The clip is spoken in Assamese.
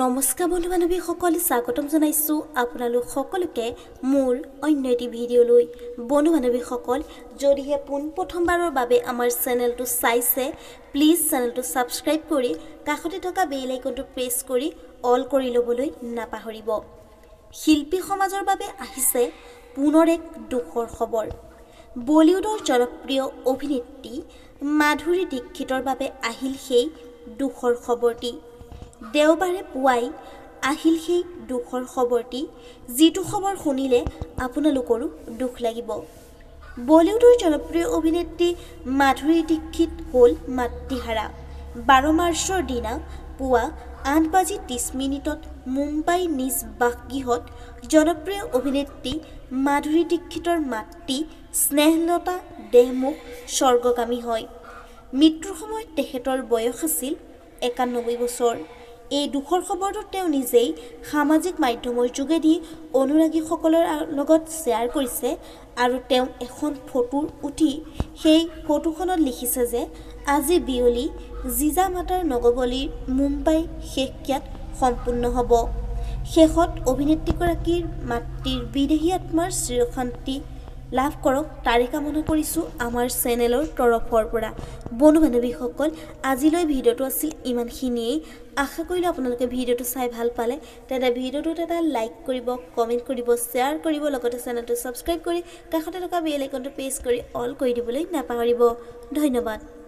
নমস্কাৰ বন্ধু বান্ধৱীসকল স্বাগতম জনাইছোঁ আপোনালোক সকলোকে মোৰ অন্য এটি ভিডিঅ'লৈ। বন্ধু বান্ধৱীসকল যদিহে পোনপ্ৰথমবাৰৰ বাবে আমাৰ চেনেলটো চাইছে প্লিজ চেনেলটো ছাবস্ক্ৰাইব কৰি কাষতে থকা বেল আইকনটো প্ৰেছ কৰি অল কৰি ল'বলৈ নাপাহৰিব। শিল্পী সমাজৰ বাবে আহিছে পুনৰ এক দুখৰ খবৰ। বলিউডৰ জনপ্ৰিয় অভিনেত্ৰী মাধুৰী দীক্ষিতৰ বাবে আহিল সেই দুখৰ খবৰটি। দেওবাৰে পুৱাই আহিল সেই দুখৰ খবৰটি যিটো খবৰ শুনিলে আপোনালোকৰো দুখ লাগিব। বলিউডৰ জনপ্ৰিয় অভিনেত্ৰী মাধুৰী দীক্ষিত হ'ল মাতৃহাৰা। বাৰ মাৰ্চৰ দিনা পুৱা আঠ বাজি ত্ৰিছ মিনিটত মুম্বাই নিজ বাসগৃহত জনপ্ৰিয় অভিনেত্ৰী মাধুৰী দীক্ষিতৰ মাতৃ স্নেহলতা দেহমুখ স্বৰ্গগামী হয়। মৃত্যুৰ সময়ত তেখেতৰ বয়স আছিল একানব্বৈ বছৰ। এই দুখৰ খবৰটো তেওঁ নিজেই সামাজিক মাধ্যমৰ যোগেদি অনুৰাগীসকলৰ লগত শ্বেয়াৰ কৰিছে আৰু তেওঁ এখন ফটো উঠি সেই ফটোখনত লিখিছে যে আজি বিয়লি জিজা মাতাৰ নগবলীৰ মুম্বাই শেষক্ৰিয়াত সম্পূৰ্ণ হ'ব। শেষত অভিনেত্ৰীগৰাকীৰ মাতৃৰ বিদেহী আত্মাৰ চিৰশান্তি লাভ কৰক তাৰে কামনা কৰিছোঁ আমাৰ চেনেলৰ তৰফৰ পৰা। বন্ধু বান্ধৱীসকল আজিলৈ ভিডিঅ'টো আছিল ইমানখিনিয়েই। আশা কৰিলোঁ আপোনালোকে ভিডিঅ'টো চাই ভাল পালে। তেন্তে ভিডিঅ'টোত এটা লাইক কৰিব কমেণ্ট কৰিব শ্বেয়াৰ কৰিব লগতে চেনেলটো ছাবস্ক্ৰাইব কৰি কাষতে থকা বেল আইকনটো প্ৰেছ কৰি অল কৰি দিবলৈ নাপাহৰিব। ধন্যবাদ।